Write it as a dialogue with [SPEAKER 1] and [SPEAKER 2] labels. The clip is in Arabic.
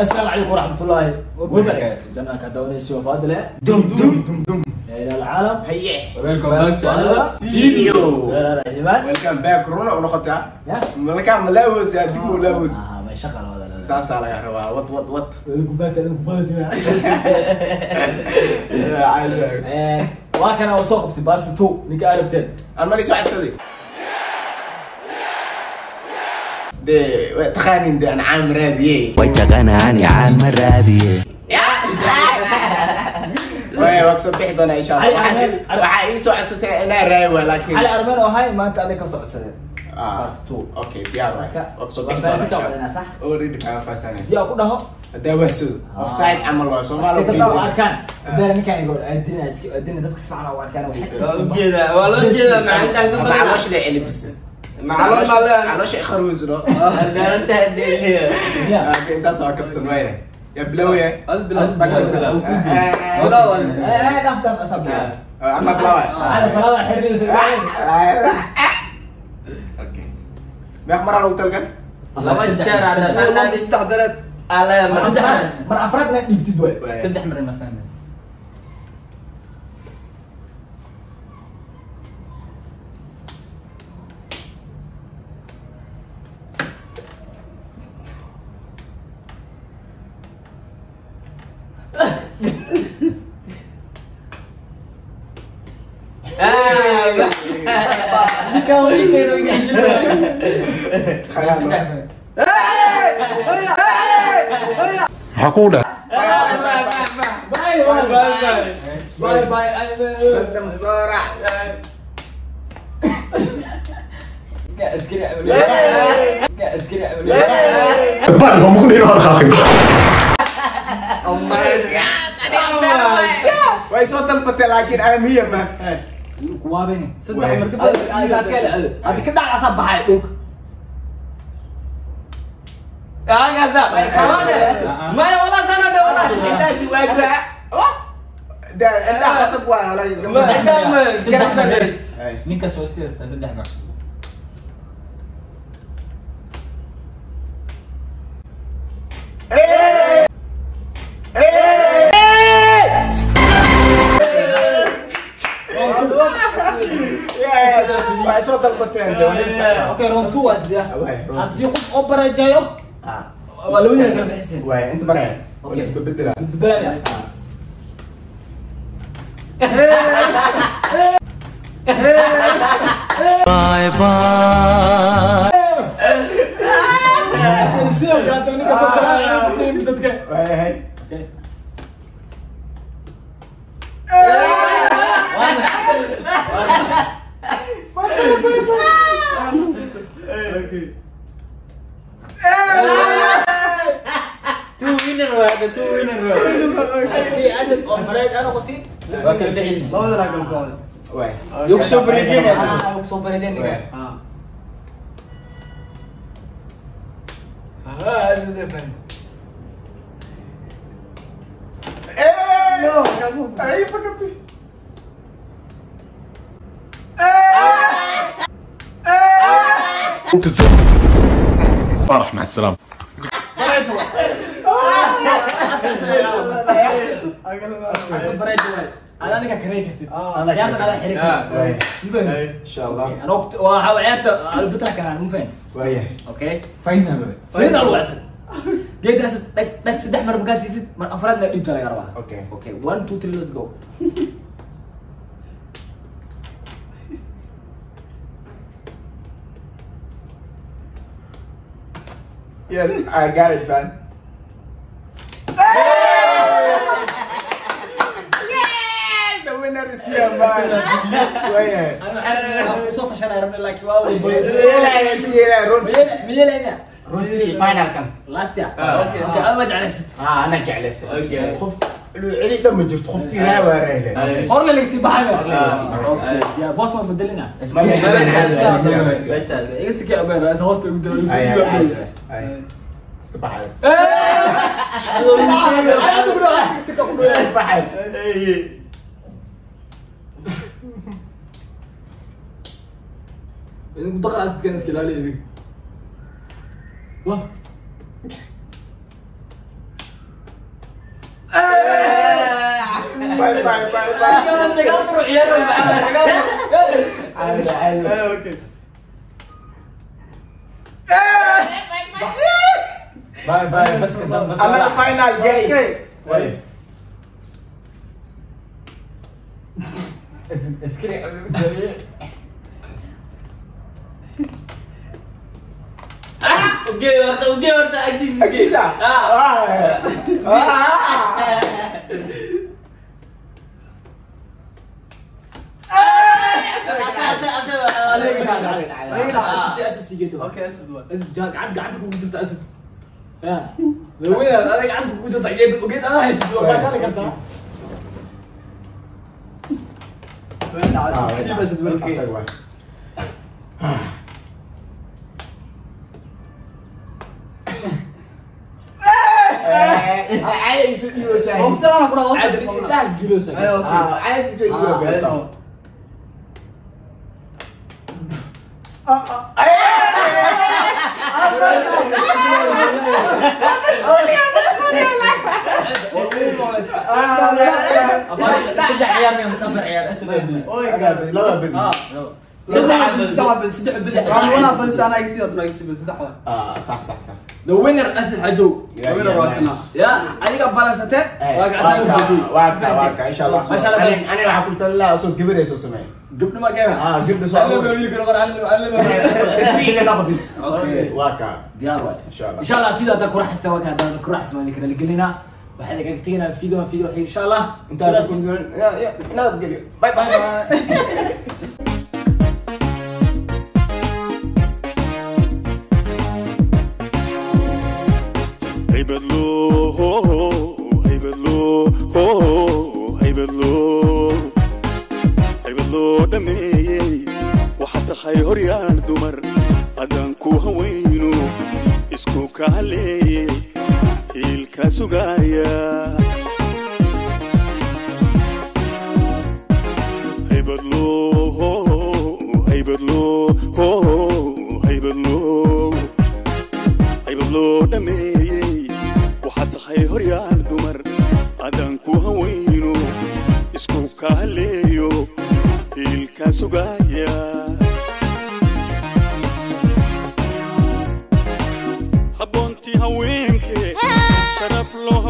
[SPEAKER 1] السلام عليكم ورحمة الله وبركاته جناك دونيسي وفاضلة دم دم دم دم إلى العالم
[SPEAKER 2] هيه
[SPEAKER 3] Welcome back to another
[SPEAKER 2] فيديو
[SPEAKER 1] غير الإيمان
[SPEAKER 2] ويلكم باك رونا ونقطع
[SPEAKER 1] يا
[SPEAKER 2] ملكان ملاوس يا ديمو ملاوس
[SPEAKER 1] آه ما يشغل هذا لا
[SPEAKER 2] ساسا يا روا وط وط وط
[SPEAKER 1] لكم بات لكم بات وسوق في بارت 2 نيك عرفتين
[SPEAKER 2] أنا مالي سو عدسدي دي تخانين دي أنا عام رادي
[SPEAKER 4] ويتغنى عن الرادية
[SPEAKER 2] وي وكسو بيح دونا ان شاء الله ii soo codsatay inaa raawa laakiin
[SPEAKER 1] على أرمان وهاي ما أنت عليك سنة
[SPEAKER 2] Ah,
[SPEAKER 1] بارت 2
[SPEAKER 2] okay diyaar waay وكسو بيح
[SPEAKER 1] فاسدة
[SPEAKER 2] doona
[SPEAKER 1] ولا صح
[SPEAKER 2] already baan faasanay
[SPEAKER 1] دي أقول له
[SPEAKER 2] hadaa wahsado offside camal waa soomaali
[SPEAKER 1] سيدنا لو أركان بير نكان يقول أدينا أدينا دتك سمعنا وأركان
[SPEAKER 3] jeeda waa loo jeeda macalintaan ka
[SPEAKER 2] Hadda
[SPEAKER 3] badan
[SPEAKER 2] caloosha la celi bis
[SPEAKER 3] macalin baa leen
[SPEAKER 2] caloosha ikharwisno
[SPEAKER 3] hadaanta hadheeliya
[SPEAKER 1] يا
[SPEAKER 2] intaas waa kaftan wayne ya bilowya
[SPEAKER 3] ad bilow
[SPEAKER 2] Eh,
[SPEAKER 3] wala wala
[SPEAKER 1] أنا
[SPEAKER 2] بيخ
[SPEAKER 3] مرة لو تلقى
[SPEAKER 2] مرة استعدلت
[SPEAKER 3] على
[SPEAKER 1] مرة مرة أفرادنا يبتدوا
[SPEAKER 3] سد أحمر المسامة
[SPEAKER 1] Comunicate Communication Bye
[SPEAKER 4] bye bye bye
[SPEAKER 1] Bye bye Bertemu sorak Gak
[SPEAKER 2] sekiranya Gak
[SPEAKER 1] sekiranya Depan
[SPEAKER 4] ngomong kan di luar kaki
[SPEAKER 2] Oh my god Oh my god Why so tempat lagi I'm
[SPEAKER 1] وابني
[SPEAKER 3] saddex mar ka
[SPEAKER 1] هذا كده على صباح حيقولك
[SPEAKER 3] maya wala sanada wala
[SPEAKER 2] indaasi waajaa da indaa qasab waa halay
[SPEAKER 3] ninkaas waa iska heystaa saddex mar
[SPEAKER 2] waxay soo dalbateen
[SPEAKER 1] okay round two
[SPEAKER 2] waa sida
[SPEAKER 1] haddii qof oo barajayo waa labadii kala bixiseen
[SPEAKER 2] waay inta
[SPEAKER 1] marka waa la isbedbedela isbedbedela
[SPEAKER 2] Bye bye.
[SPEAKER 3] Two winner waa hada two winner waa
[SPEAKER 1] في اسد اوبرا أنا قلت
[SPEAKER 3] waa kala bixis
[SPEAKER 2] waay
[SPEAKER 3] يكسب رجينا
[SPEAKER 1] آه اقسم بردين
[SPEAKER 2] waay ay fakatay
[SPEAKER 4] فرح مع السلامة
[SPEAKER 1] أنا أنا كريكتي أنا قاعد على حركه
[SPEAKER 2] waay insha allah
[SPEAKER 1] أنا وقت وعرفت البترا كان مو فين
[SPEAKER 2] waay
[SPEAKER 1] أوكي
[SPEAKER 3] faynta
[SPEAKER 1] فين الوعسد قدر اسد دك دك سدح مر مكان سيسد مر افراد لا ديبتا لا يربا
[SPEAKER 2] okay
[SPEAKER 1] أوكي 1 2 3 ليتس جو
[SPEAKER 2] yes I got it man the winner is here man waay
[SPEAKER 1] أنا عارف صوت عشان يرمي لك واو ميل هنا لاست يا
[SPEAKER 3] أوكي.
[SPEAKER 2] أوكي
[SPEAKER 3] أنا.
[SPEAKER 2] Qof celi dhan ma jirto qofkii raa waa rayle
[SPEAKER 1] هور اللي يكسب بحاجه
[SPEAKER 3] آه.
[SPEAKER 1] أوكي يا بوس ما بدلنا
[SPEAKER 2] ما بدلنا.
[SPEAKER 1] يكسب يا ابن راس هوست يقدر
[SPEAKER 2] Ay, ay, ay,
[SPEAKER 1] يسوي
[SPEAKER 2] ay. iska baxay
[SPEAKER 1] أنا بقول bye, bye, bye, bye. Ah,
[SPEAKER 2] Hindi ka man sa
[SPEAKER 1] Gapro. Yan, ah, sa Gapro. Ano,
[SPEAKER 2] ah, ano.
[SPEAKER 3] Okay.
[SPEAKER 1] Bye, bye. Mas ganda. Final,
[SPEAKER 2] guys. Okay. Wait.
[SPEAKER 3] Es,
[SPEAKER 1] es
[SPEAKER 3] que... Ah! Oke, warta, oke,
[SPEAKER 2] warta.
[SPEAKER 3] Agis.
[SPEAKER 1] اسد اسد سيجيتو
[SPEAKER 3] أوكي اسد واحد
[SPEAKER 1] اسد جاك عند عندك وجدت اسد يا لو وين أنا عندك وجدت عقيد وقيت أنا هيس والله أنا قلتها
[SPEAKER 3] بس
[SPEAKER 2] عايز يسوي سهل
[SPEAKER 3] هم سوا برا
[SPEAKER 1] عاد لا كيلو سكر
[SPEAKER 3] أيوه أوكي
[SPEAKER 2] آه. عايز يسوي
[SPEAKER 3] آه،
[SPEAKER 2] بس
[SPEAKER 3] أيوه.
[SPEAKER 1] صدق عيال يوم صفر عيال. أسد
[SPEAKER 3] أوي
[SPEAKER 2] لا
[SPEAKER 3] آه بس بس وأنا بس أنا اكسي أنا اكسي بس
[SPEAKER 2] آه صح صح صح
[SPEAKER 1] لو وينر
[SPEAKER 3] وين راكنا
[SPEAKER 1] يا عليك بلانستين واقع
[SPEAKER 2] واقع واقع ان شاء الله
[SPEAKER 1] ما شاء الله.
[SPEAKER 2] أنا راح قلت له صوت كبير يا سمعي
[SPEAKER 1] جبنا ما كيف
[SPEAKER 2] آه جبنا صوت
[SPEAKER 1] علم علم علم
[SPEAKER 2] في نقبس
[SPEAKER 1] أوكي
[SPEAKER 2] واقع
[SPEAKER 1] ديار واحد
[SPEAKER 2] ان شاء الله
[SPEAKER 1] ان شاء الله فيديو هذاك راح استوى هذا راح اسمه اللي كنا اللي قلنا waxaad agagtagina video video ان شاء الله
[SPEAKER 2] انت تكون يا يا نقد قلي باي باي
[SPEAKER 5] haybadlo dhameeyey waxaad tahay horyaal dumar haddaan ku hawayno isku ka haleeyey hiilka sugaaya ka sugaya. Haboontii haweenke sharaf loo